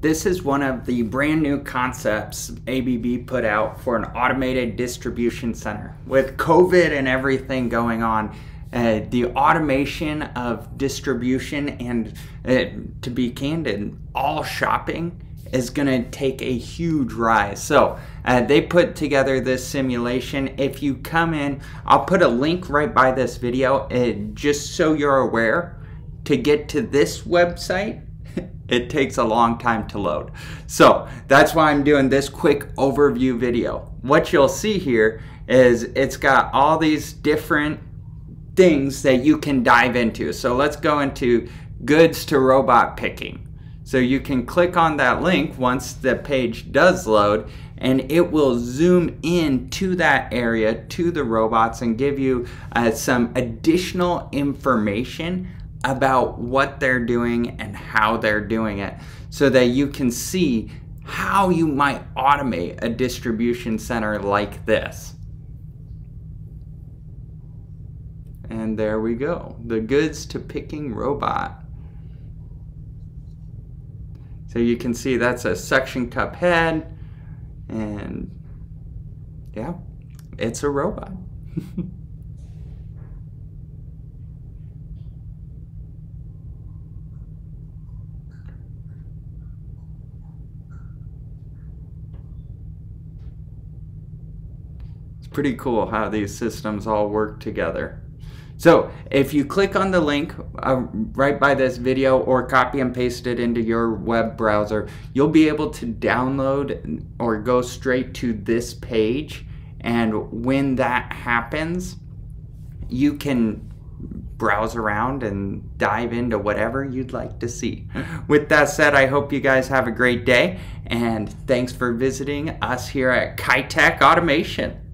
This is one of the brand new concepts ABB put out for an automated distribution center. With COVID and everything going on, uh, the automation of distribution and uh, to be candid, all shopping is going to take a huge rise. So uh, they put together this simulation. If you come in, I'll put a link right by this video uh, just so you're aware to get to this website it takes a long time to load. So that's why I'm doing this quick overview video. What you'll see here is it's got all these different things that you can dive into. So let's go into goods to robot picking. So you can click on that link once the page does load and it will zoom in to that area, to the robots and give you uh, some additional information about what they're doing and how they're doing it so that you can see how you might automate a distribution center like this. And there we go, the goods to picking robot. So you can see that's a suction cup head and yeah, it's a robot. pretty cool how these systems all work together. So if you click on the link uh, right by this video or copy and paste it into your web browser, you'll be able to download or go straight to this page. And when that happens, you can browse around and dive into whatever you'd like to see. With that said, I hope you guys have a great day and thanks for visiting us here at Kaitech Automation.